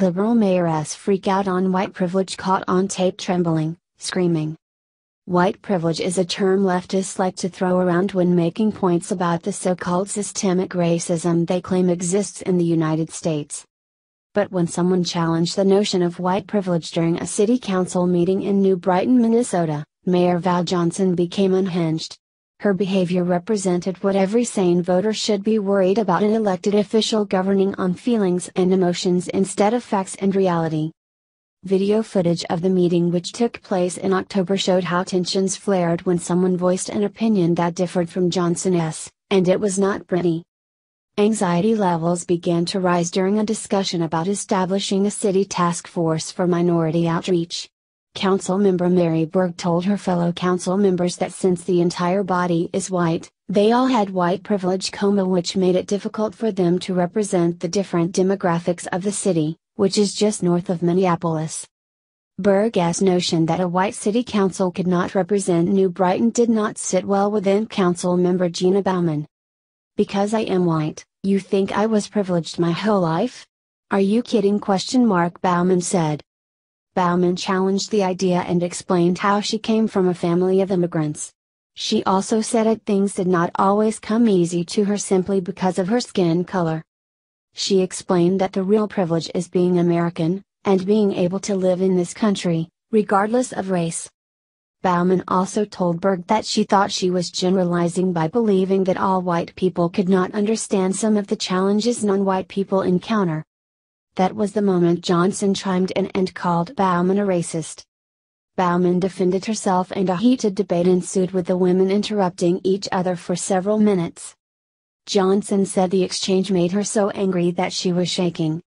Liberal mayoress freak out on white privilege caught on tape trembling, screaming. White privilege is a term leftists like to throw around when making points about the so called systemic racism they claim exists in the United States. But when someone challenged the notion of white privilege during a city council meeting in New Brighton, Minnesota, Mayor Val Johnson became unhinged. Her behavior represented what every sane voter should be worried about an elected official governing on feelings and emotions instead of facts and reality. Video footage of the meeting which took place in October showed how tensions flared when someone voiced an opinion that differed from Johnson's, and it was not pretty. Anxiety levels began to rise during a discussion about establishing a city task force for minority outreach. Council member Mary Berg told her fellow council members that since the entire body is white, they all had white privilege coma which made it difficult for them to represent the different demographics of the city which is just north of Minneapolis. Berg's notion that a white city council could not represent New Brighton did not sit well within council member Gina Bauman. Because I am white, you think I was privileged my whole life? Are you kidding? Question mark Bauman said. Bauman challenged the idea and explained how she came from a family of immigrants. She also said that things did not always come easy to her simply because of her skin color. She explained that the real privilege is being American, and being able to live in this country, regardless of race. Bauman also told Berg that she thought she was generalizing by believing that all white people could not understand some of the challenges non white people encounter. That was the moment Johnson chimed in and called Bauman a racist. Bauman defended herself and a heated debate ensued with the women interrupting each other for several minutes. Johnson said the exchange made her so angry that she was shaking.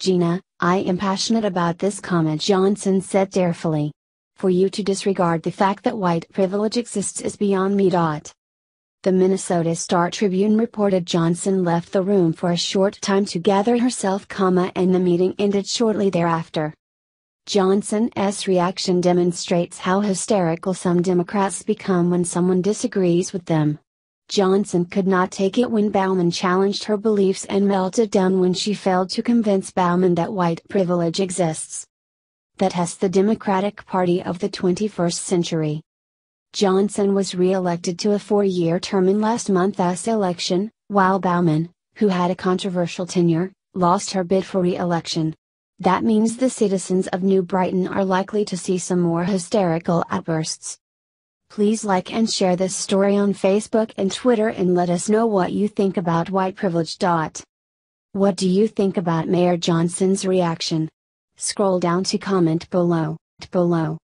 Gina, I am passionate about this comment, Johnson said tearfully. For you to disregard the fact that white privilege exists is beyond me. Dot. The Minnesota Star Tribune reported Johnson left the room for a short time to gather herself, comma, and the meeting ended shortly thereafter. Johnson's reaction demonstrates how hysterical some Democrats become when someone disagrees with them. Johnson could not take it when Bauman challenged her beliefs and melted down when she failed to convince Bauman that white privilege exists. That has the Democratic Party of the 21st century. Johnson was re-elected to a four-year term in last month's election, while Bauman, who had a controversial tenure, lost her bid for re-election. That means the citizens of New Brighton are likely to see some more hysterical outbursts. Please like and share this story on Facebook and Twitter and let us know what you think about white privilege. What do you think about Mayor Johnson's reaction? Scroll down to comment below. below.